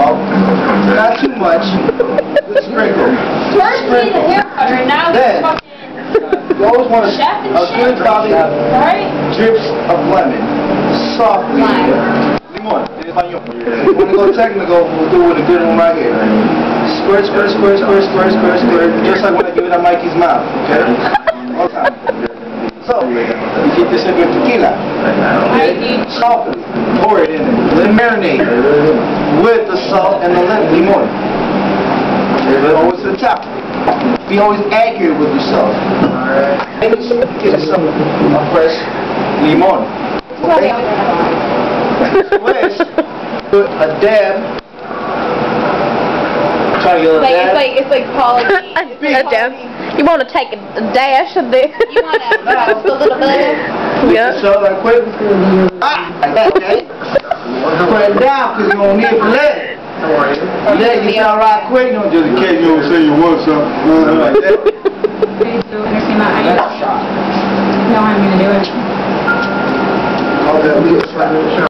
salt. Not too much. Just sprinkle. First we need a haircut, right now Then- You always want a, a good probably Alright? drips of lemon. Softly. Limon. in español. If you want to go technical, we'll do it with a good one right here. Squirt, squirt, squirt, squirt, squirt, squirt, squirt. Just like when I give it at Mikey's mouth. Okay? All time. So, you get this in your tequila. Softly. Pour it in. Let it marinate with the and the lemon. But always to the top. Be always accurate with yourself. Maybe get yourself fresh limon. Okay? Swish. Put a dab. Try to get a Like it's like it's like Polly. a dab. You want to take a, a dash of this? You want to just a little bit. Yeah. So like quick. Ah, like that, okay? Put it down because you don't need it for later. Let it sound right quick. You don't just in case you don't say you want something. Like that. Please do understand that I know how I'm gonna do it. Okay, we-